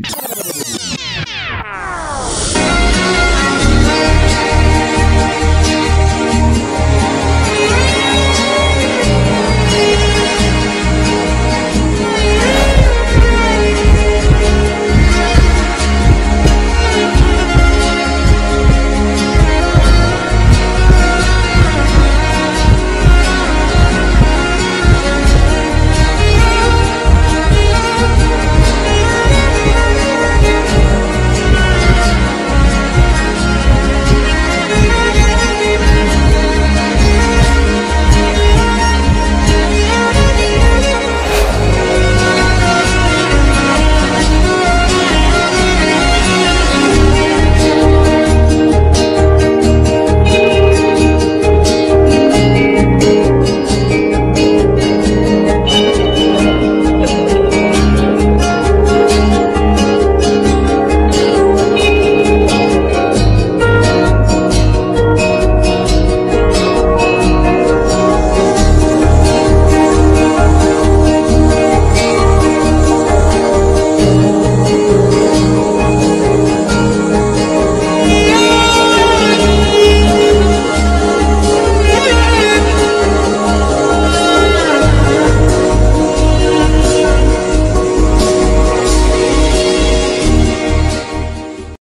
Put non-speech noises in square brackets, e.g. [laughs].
you [laughs]